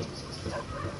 何これ?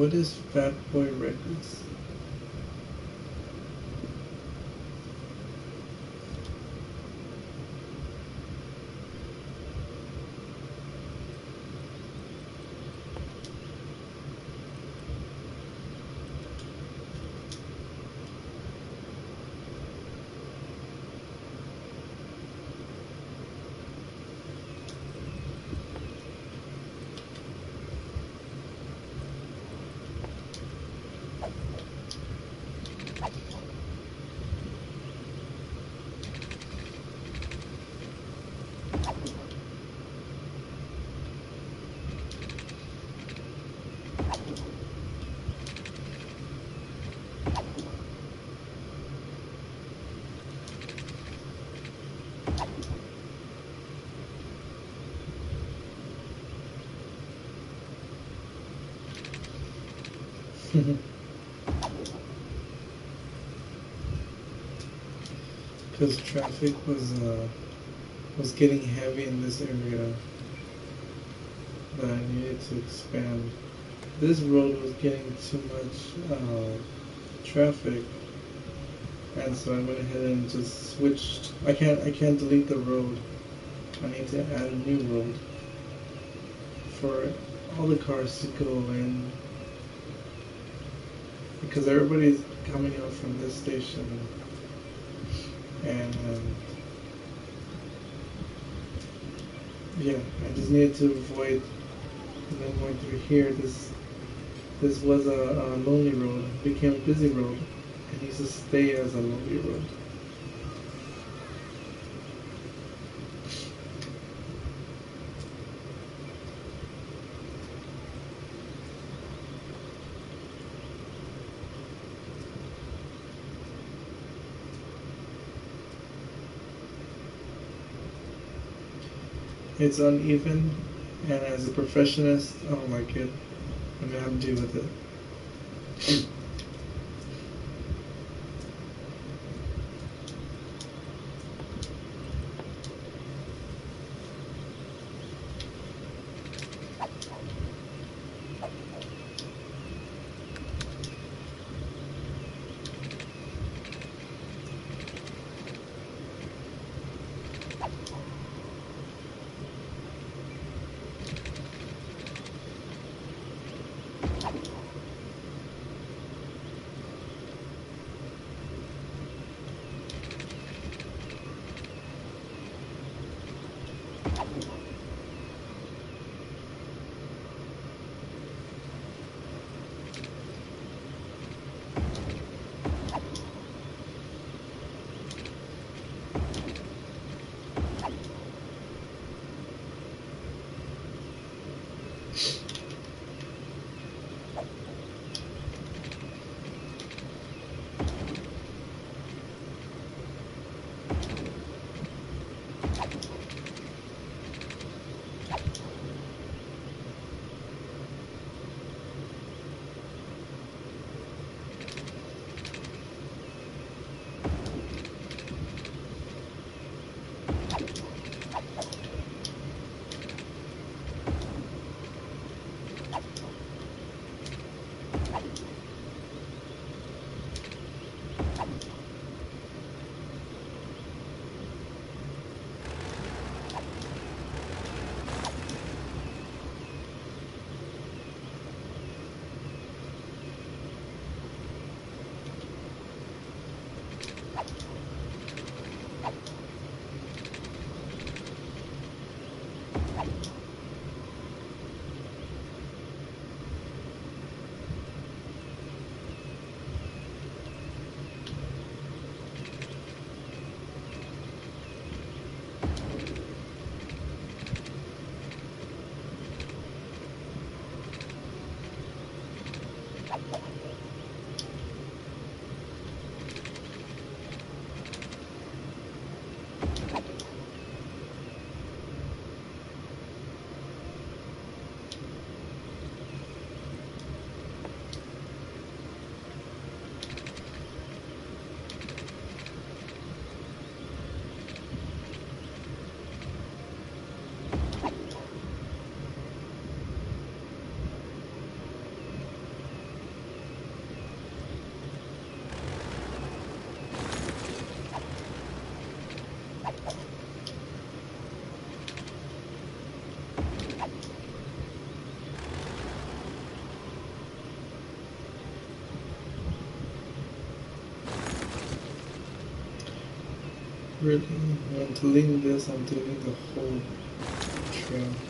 What is Fat Boy Records? Because traffic was uh, was getting heavy in this area that I needed to expand. This road was getting too much uh, traffic, and so I went ahead and just switched. I can't I can't delete the road. I need to add a new road for all the cars to go in because everybody's coming out from this station and um, yeah I just needed to avoid Then going through here. This this was a, a lonely road. It became a busy road. It needs to stay as a lonely road it's uneven, and as a perfectionist, oh my god, I'm gonna have to deal with it. Really when deleting this, I'm deleting the whole trail.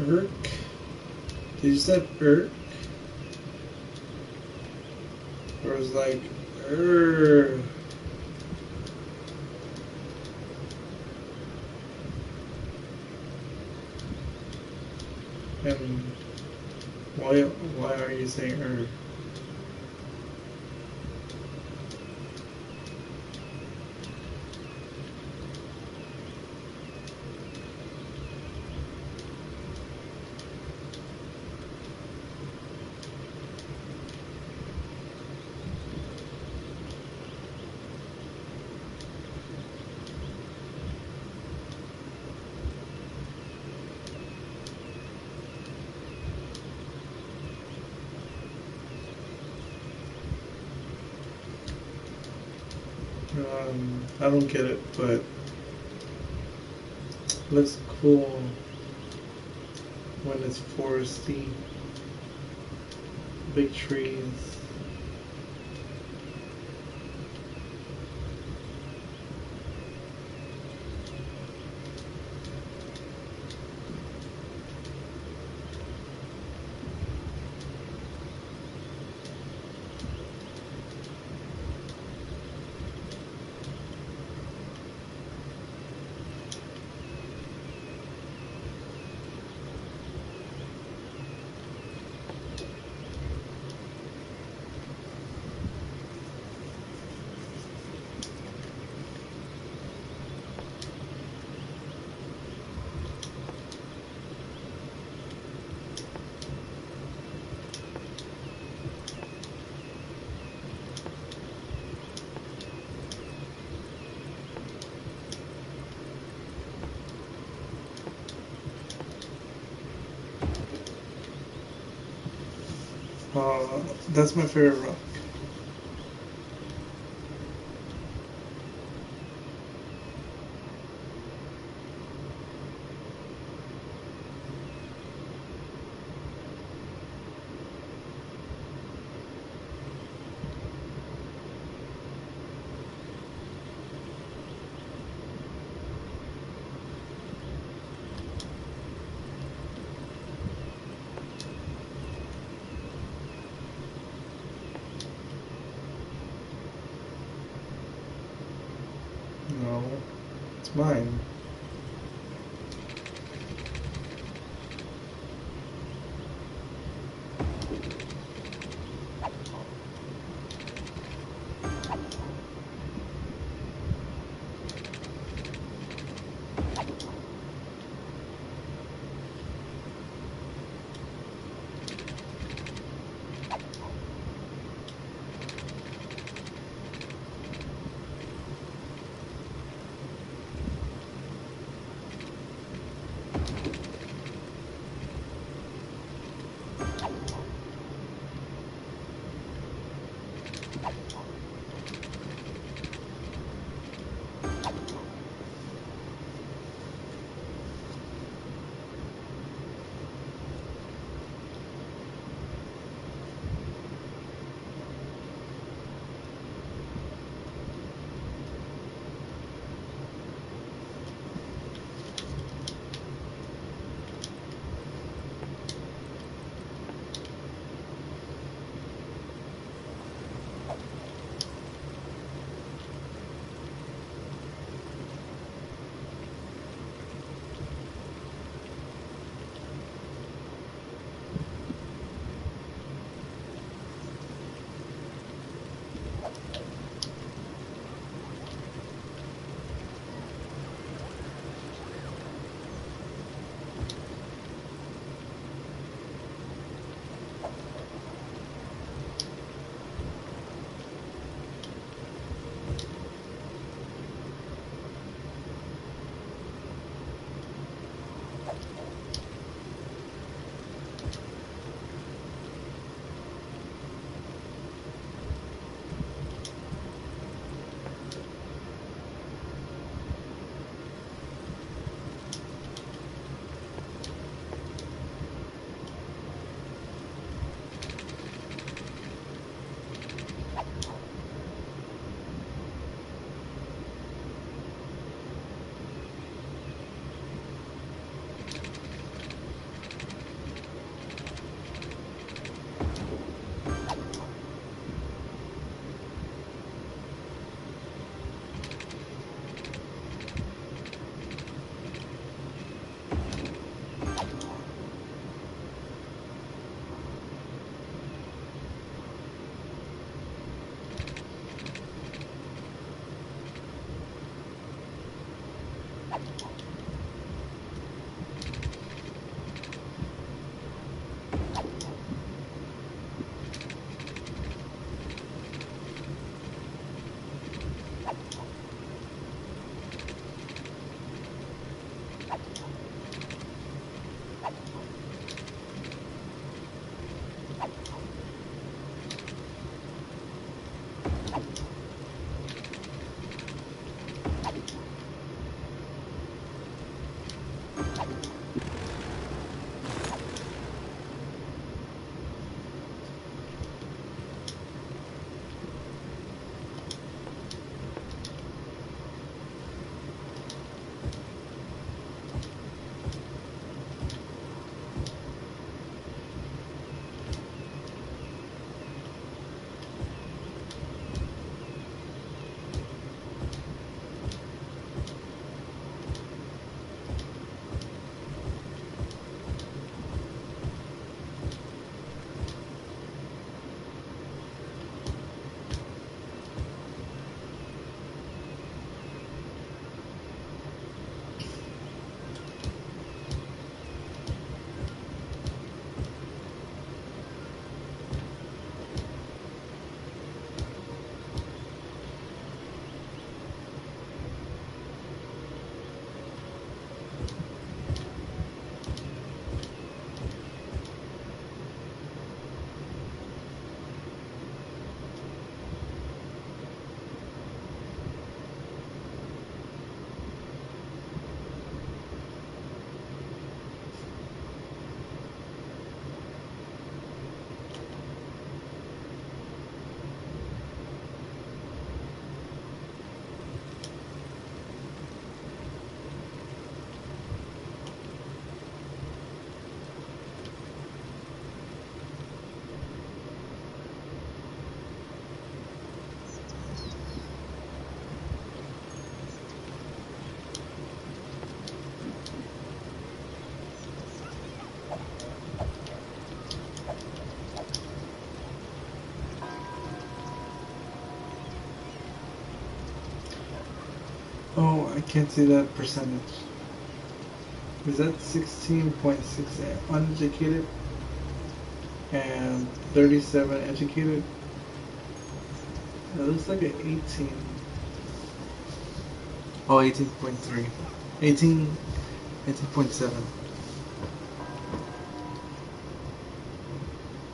Did you say er? Or is like er? And why why are you saying er? Um, I don't get it, but looks cool when it's foresty, big trees. Uh, that's my favorite rock. No, I can't see that percentage. Is that 16.6 uneducated and 37 educated? It looks like an 18. Oh, 18.3. 18, 18.7.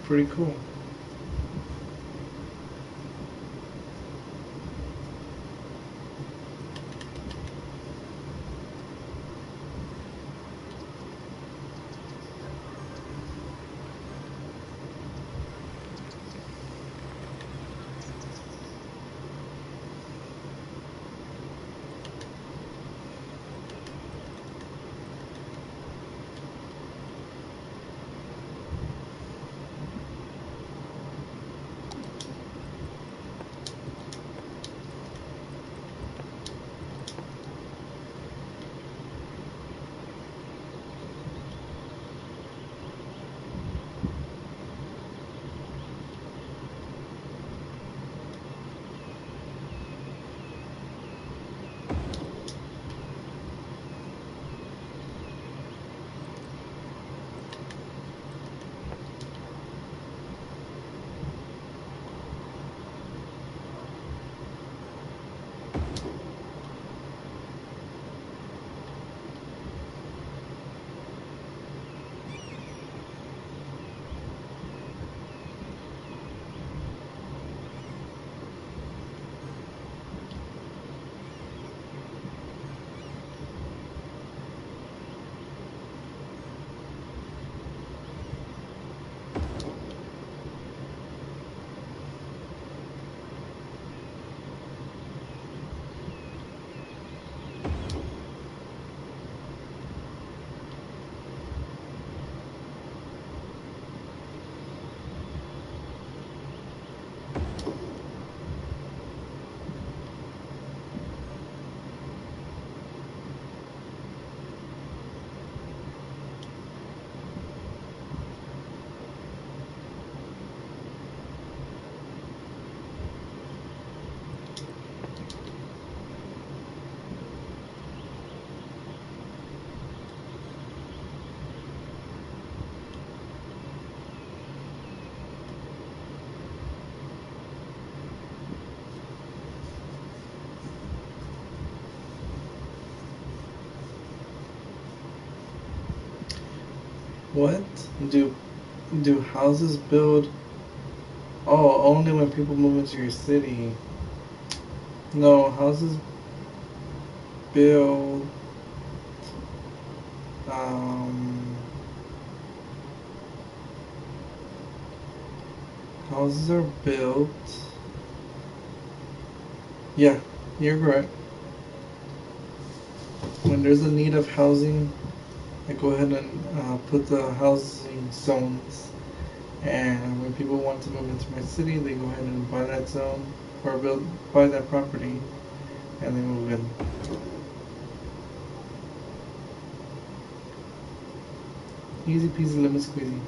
Pretty cool. What do do houses build? Oh, only when people move into your city. No, houses build. Um, houses are built. Yeah, you're correct. When there's a need of housing, I go ahead and uh, put the housing zones. And when people want to move into my city, they go ahead and buy that zone or build buy that property, and they move in. Easy peasy lemon squeezy.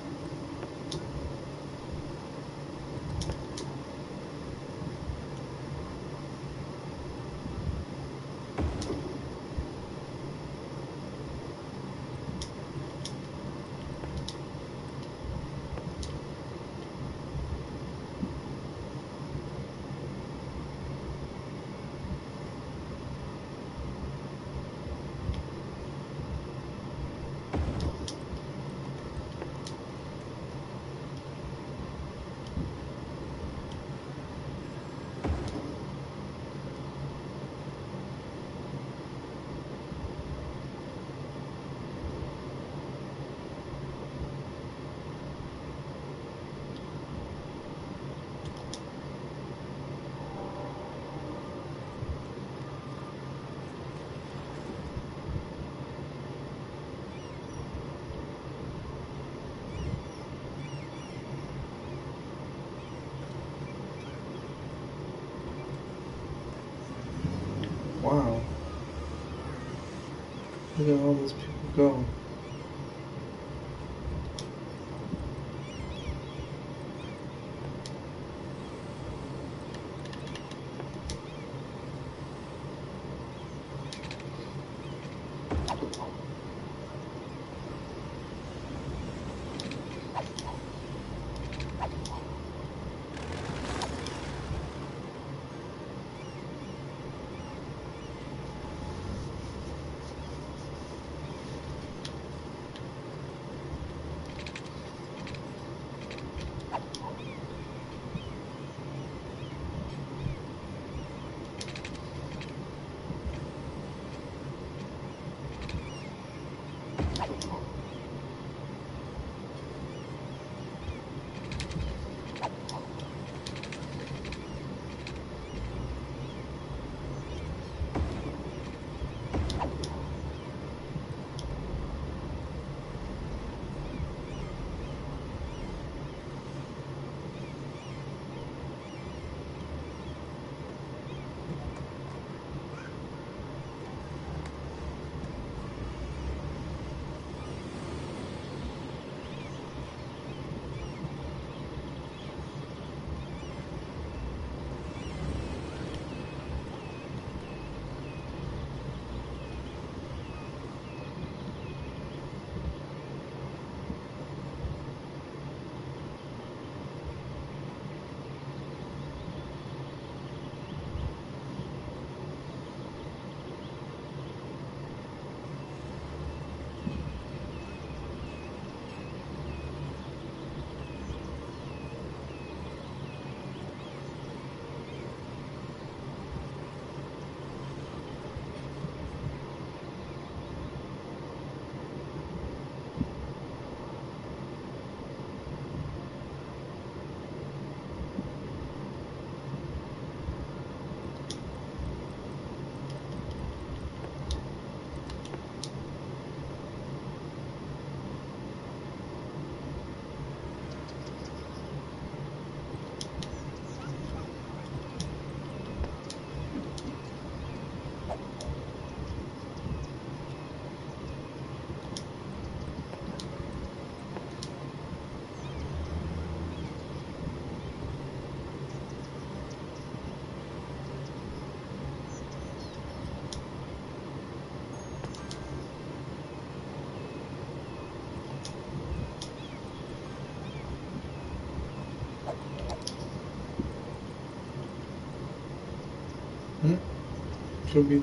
Look at all those people go. pra me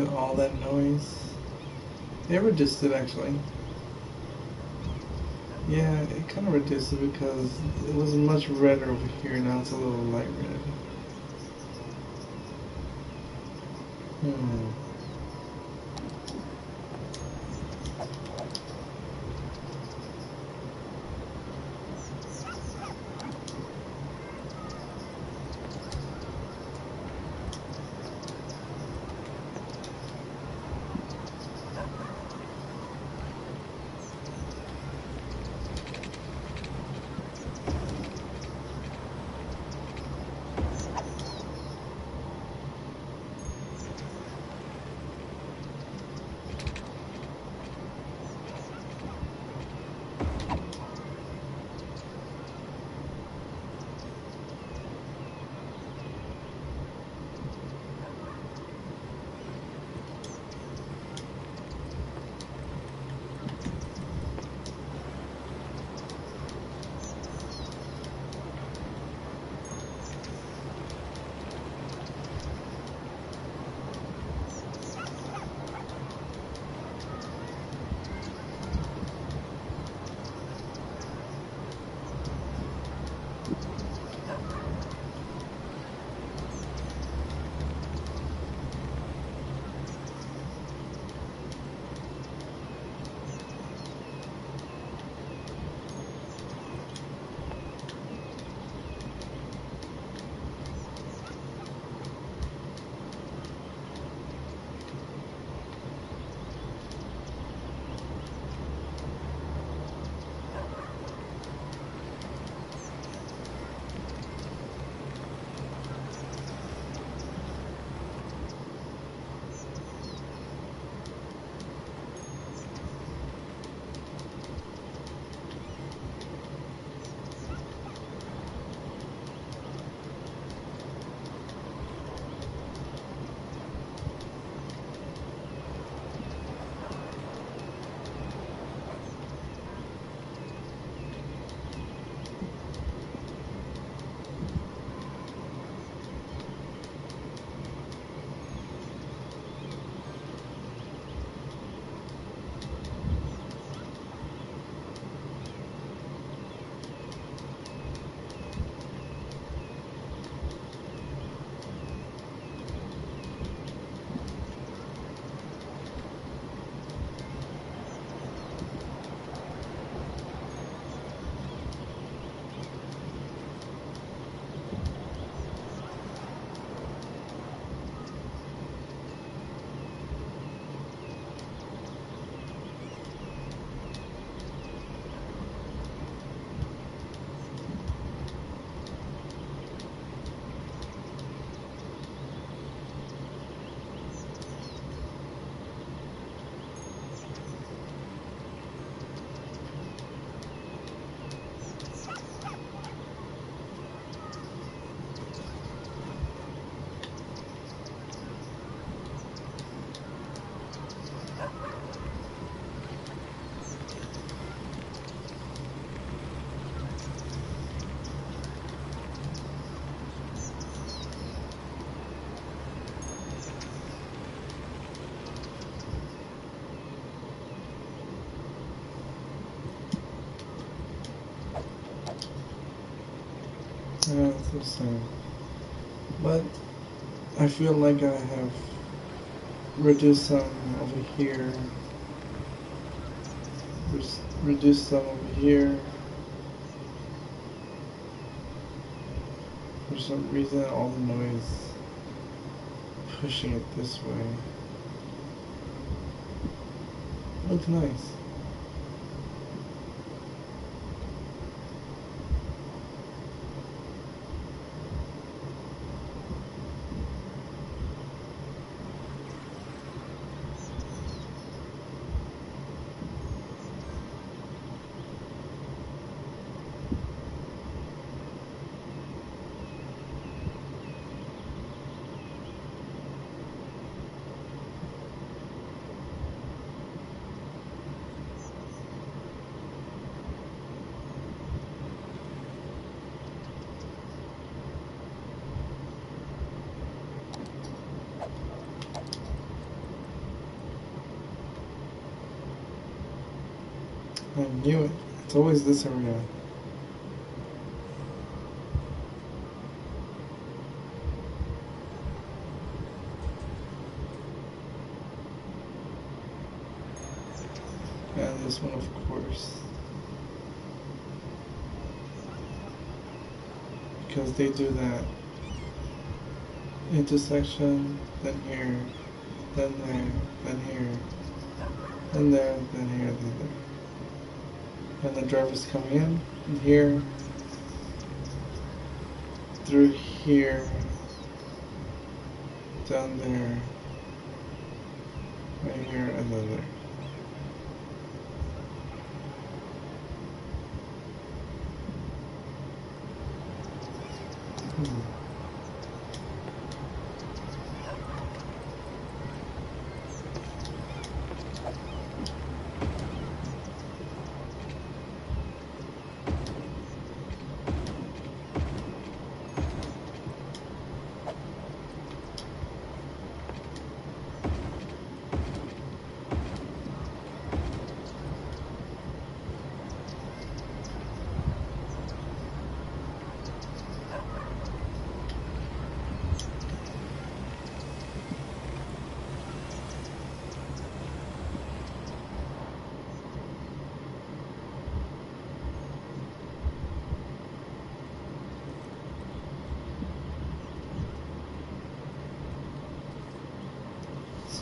get all that noise. It reduced it actually. Yeah, it kind of reduced it because it was much redder over here, now it's a little light red. Hmm. Same. But I feel like I have reduced some over here. Reduced some over here. For some reason, all the noise pushing it this way. Looks nice. I knew it. It's always this area. And this one, of course. Because they do that intersection, then here, then there, then here, then there, then here, then there and the driver's coming in here through here down there right here and then there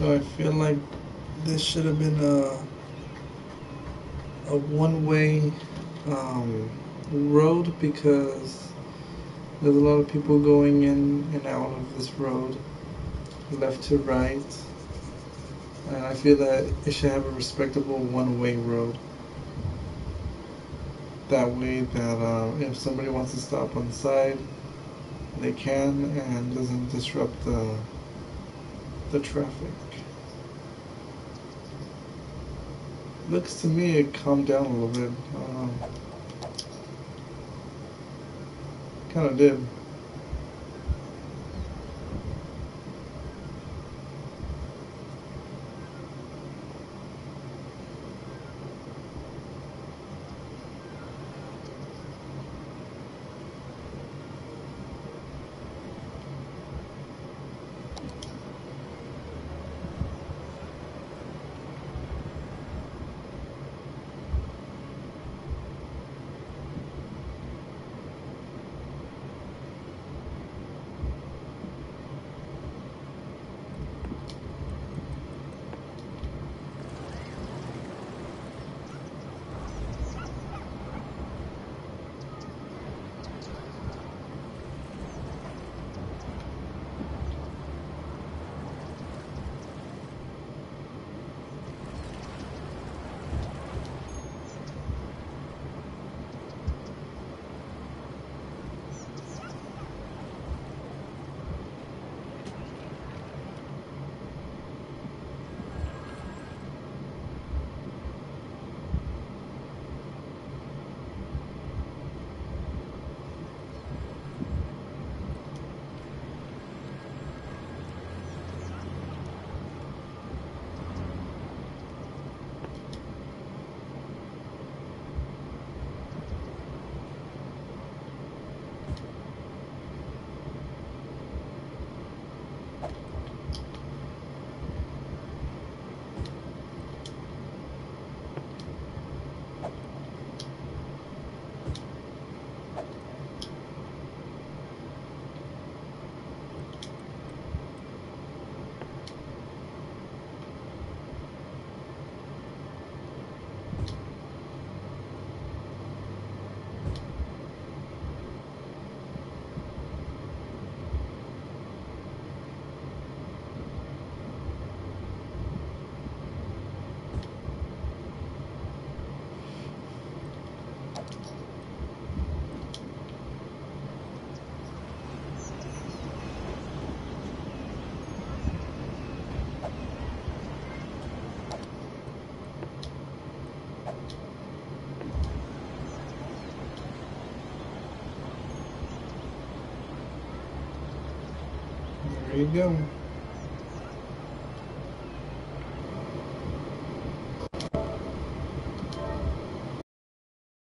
So I feel like this should have been a a one-way um, road because there's a lot of people going in and out of this road, left to right, and I feel that it should have a respectable one-way road. That way, that uh, if somebody wants to stop on the side, they can and doesn't disrupt the the traffic. Looks to me it calmed down a little bit. Um, kind of did. There you go.